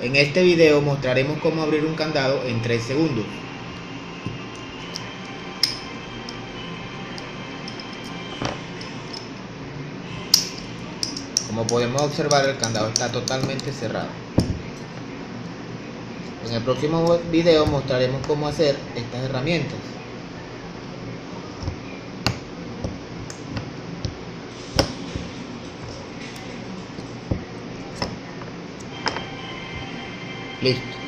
En este video mostraremos cómo abrir un candado en 3 segundos. Como podemos observar el candado está totalmente cerrado. En el próximo video mostraremos cómo hacer estas herramientas. Listo.